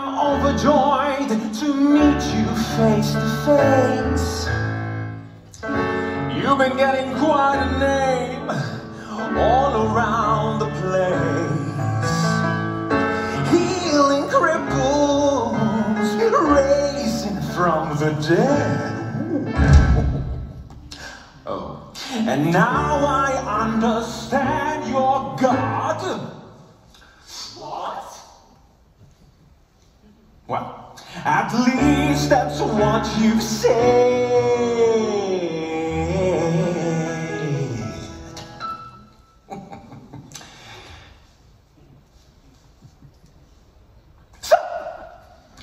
I'm overjoyed to meet you face to face. You've been getting quite a name all around the place. Healing cripples, raising from the dead. Oh. And now I understand you're God. That's what you said.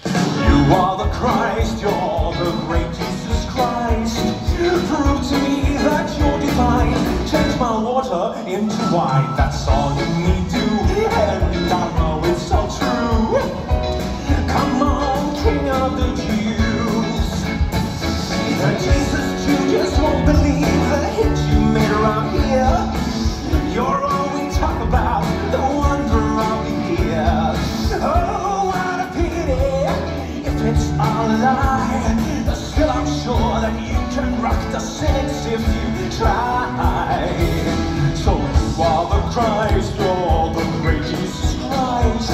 You are the Christ, you're the great Jesus Christ. Prove to me that you're divine. My water into wine, that's all you need to. Lie. Still, I'm sure that you can rock the cynics if you try. So, are the Christ, you're the great Jesus Christ.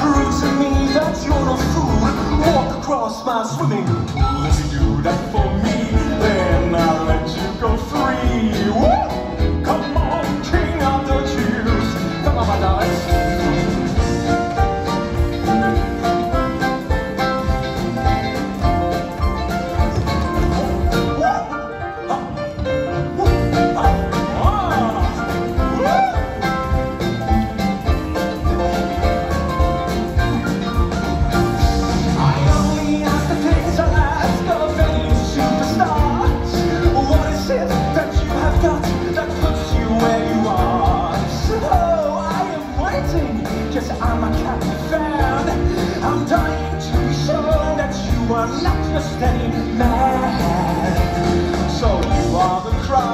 Prove to me that you're a fool. Walk across my swimming pool. If you do that for me, then I'll let you go free. Woo! Come on, King of the Jews. Come on, my darling. You are not just any man. So you are the Christ,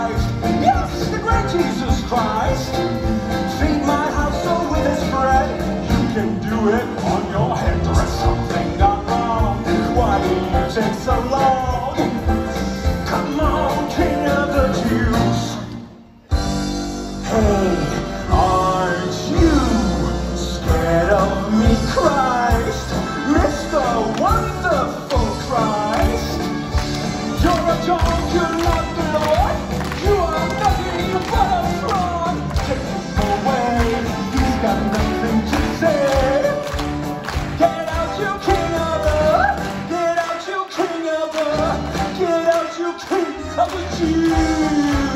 you king of the Jews.